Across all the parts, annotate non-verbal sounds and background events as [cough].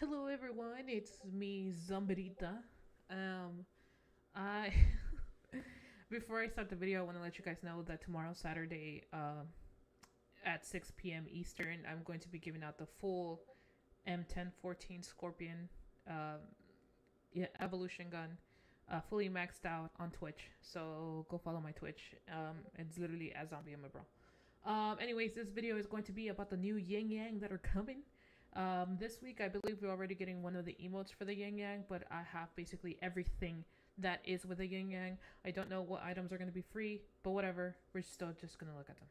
Hello everyone, it's me Zomberita. Um I [laughs] before I start the video, I want to let you guys know that tomorrow Saturday uh, at 6 p.m. Eastern, I'm going to be giving out the full M1014 Scorpion uh, yeah, evolution gun uh, fully maxed out on Twitch. So go follow my Twitch. Um, it's literally a zombie ate my bra. Um, anyways, this video is going to be about the new yin yang that are coming. Um, this week, I believe we're already getting one of the emotes for the yin yang, but I have basically everything that is with the yin yang. I don't know what items are going to be free, but whatever. We're still just going to look at them.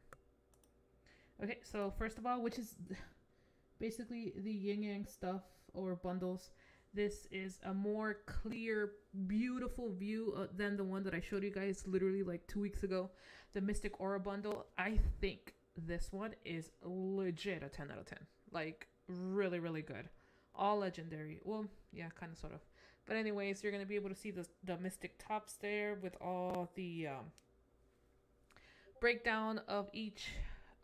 Okay, so first of all, which is [sighs] basically the yin yang stuff or bundles. This is a more clear, beautiful view uh, than the one that I showed you guys literally like two weeks ago. The Mystic Aura bundle. I think this one is legit a 10 out of 10. Like, really, really good. All legendary. Well, yeah, kind of, sort of. But anyways, you're going to be able to see the, the Mystic tops there with all the um, breakdown of each,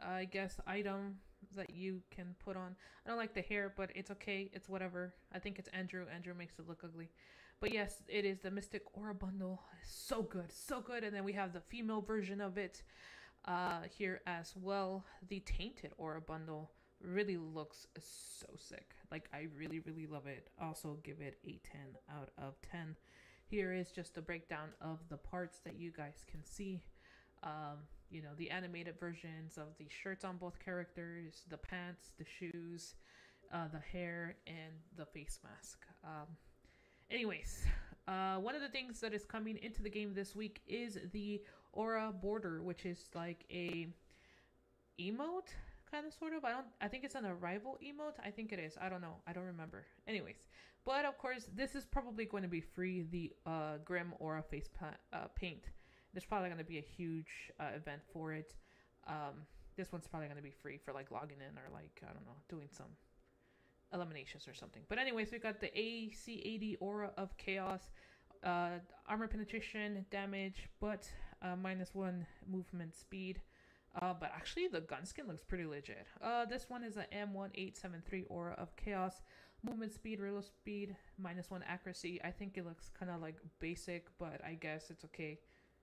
I guess, item that you can put on. I don't like the hair, but it's okay. It's whatever. I think it's Andrew. Andrew makes it look ugly. But yes, it is the Mystic Aura bundle. So good. So good. And then we have the female version of it uh, here as well. The Tainted Aura bundle really looks so sick. Like, I really, really love it. Also, give it a 10 out of 10. Here is just a breakdown of the parts that you guys can see. Um, you know, the animated versions of the shirts on both characters, the pants, the shoes, uh, the hair, and the face mask. Um, anyways, uh, one of the things that is coming into the game this week is the Aura Border, which is like a emote kind of sort of. I don't i think it's an arrival emote. I think it is. I don't know. I don't remember. Anyways. But of course this is probably going to be free the uh grim aura face pa- uh, paint. There's probably going to be a huge uh, event for it. Um, this one's probably going to be free for like logging in or like, I don't know, doing some eliminations or something. But anyways, we got the AC80 Aura of Chaos, uh, armor penetration, damage, but uh, minus one movement speed. Uh, but actually, the gun skin looks pretty legit. Uh, this one is an M1873 Aura of Chaos. Movement speed, reload speed, minus one accuracy. I think it looks kind of like basic, but I guess it's okay.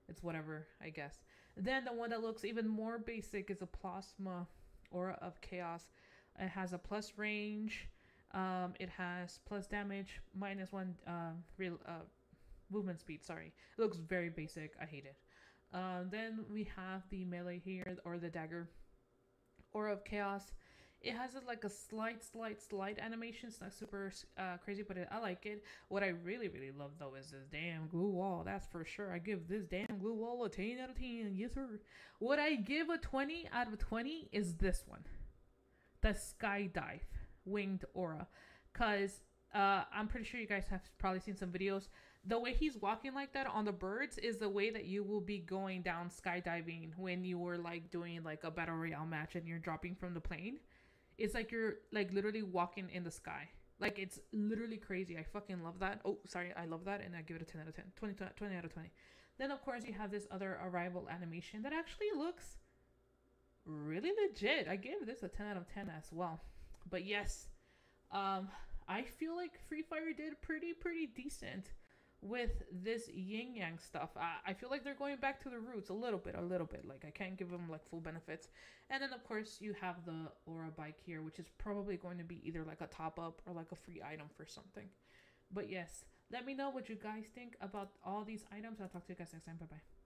It's whatever, I guess. Then the one that looks even more basic is a Plasma Aura of Chaos. It has a plus range. Um, it has plus damage, minus one uh, real uh, movement speed. Sorry, it looks very basic. I hate it. Uh, then we have the melee here, or the dagger, Aura of Chaos. It has a, like a slight, slight, slight animation. It's not super uh, crazy, but it, I like it. What I really, really love though is this damn glue wall. That's for sure. I give this damn glue wall a 10 out of 10. Yes, sir. What I give a 20 out of 20 is this one. The Skydive Winged Aura. Because uh, I'm pretty sure you guys have probably seen some videos. The way he's walking like that on the birds is the way that you will be going down skydiving when you were like doing like a battle royale match and you're dropping from the plane. It's like you're like literally walking in the sky. Like it's literally crazy. I fucking love that. Oh, sorry, I love that, and I give it a 10 out of 10. 20, 20 out of 20. Then of course you have this other arrival animation that actually looks really legit. I give this a 10 out of 10 as well. But yes, um, I feel like Free Fire did pretty pretty decent with this yin yang stuff. I, I feel like they're going back to the roots a little bit, a little bit. Like I can't give them like full benefits. And then of course you have the Aura bike here, which is probably going to be either like a top up or like a free item for something. But yes, let me know what you guys think about all these items. I'll talk to you guys next time. Bye bye.